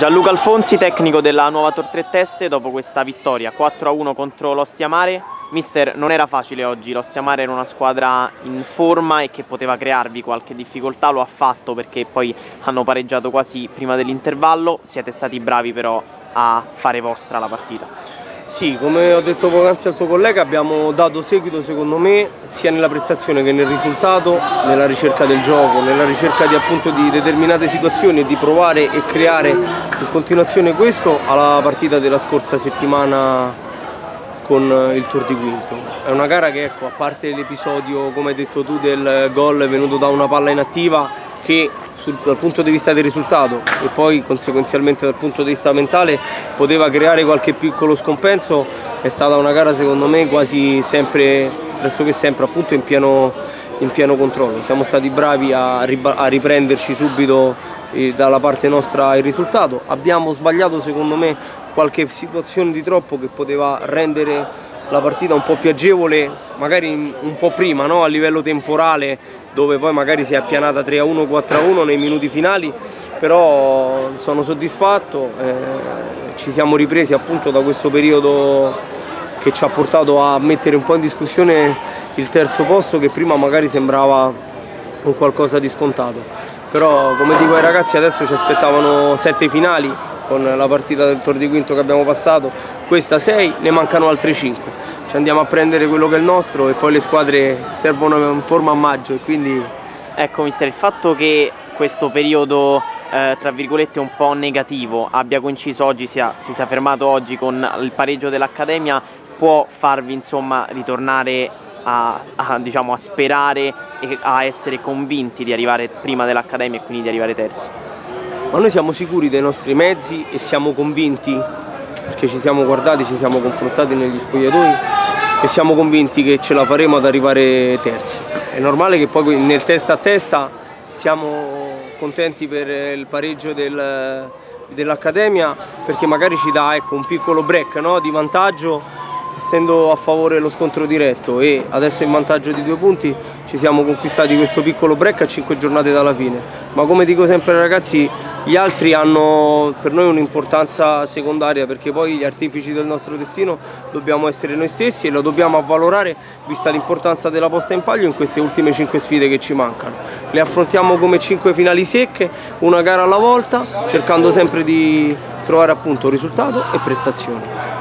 Gianluca Alfonsi, tecnico della Nuova Tor Tre Teste, dopo questa vittoria 4-1 contro l'Ostia Mare. Mister, non era facile oggi, l'Ostia Mare era una squadra in forma e che poteva crearvi qualche difficoltà, lo ha fatto perché poi hanno pareggiato quasi prima dell'intervallo, siete stati bravi però a fare vostra la partita. Sì, come ho detto poc'anzi al tuo collega abbiamo dato seguito secondo me sia nella prestazione che nel risultato, nella ricerca del gioco, nella ricerca di, appunto, di determinate situazioni e di provare e creare in continuazione questo alla partita della scorsa settimana con il Tour di Quinto. È una gara che ecco, a parte l'episodio come hai detto tu del gol venuto da una palla inattiva che sul, dal punto di vista del risultato e poi conseguenzialmente dal punto di vista mentale poteva creare qualche piccolo scompenso è stata una gara secondo me quasi sempre, pressoché sempre appunto in pieno, in pieno controllo. Siamo stati bravi a, a riprenderci subito eh, dalla parte nostra il risultato, abbiamo sbagliato secondo me qualche situazione di troppo che poteva rendere la partita un po' più agevole, magari un po' prima no? a livello temporale, dove poi magari si è appianata 3-1, 4-1 nei minuti finali, però sono soddisfatto, eh, ci siamo ripresi appunto da questo periodo che ci ha portato a mettere un po' in discussione il terzo posto che prima magari sembrava un qualcosa di scontato. Però come dico ai ragazzi adesso ci aspettavano sette finali con la partita del Tor di Quinto che abbiamo passato, questa 6, ne mancano altre 5 ci andiamo a prendere quello che è il nostro e poi le squadre servono in forma a maggio e quindi... Ecco mister, il fatto che questo periodo eh, tra virgolette un po' negativo abbia coinciso oggi, sia, si sia fermato oggi con il pareggio dell'Accademia può farvi insomma ritornare a, a, diciamo, a sperare e a essere convinti di arrivare prima dell'Accademia e quindi di arrivare terzi? Ma noi siamo sicuri dei nostri mezzi e siamo convinti perché ci siamo guardati, ci siamo confrontati negli spogliatoi e siamo convinti che ce la faremo ad arrivare terzi. È normale che poi nel testa a testa siamo contenti per il pareggio del, dell'Accademia perché magari ci dà ecco, un piccolo break no, di vantaggio essendo a favore lo scontro diretto e adesso in vantaggio di due punti ci siamo conquistati questo piccolo break a cinque giornate dalla fine ma come dico sempre ragazzi gli altri hanno per noi un'importanza secondaria perché poi gli artifici del nostro destino dobbiamo essere noi stessi e lo dobbiamo avvalorare vista l'importanza della posta in palio in queste ultime cinque sfide che ci mancano. Le affrontiamo come cinque finali secche, una gara alla volta, cercando sempre di trovare appunto risultato e prestazione.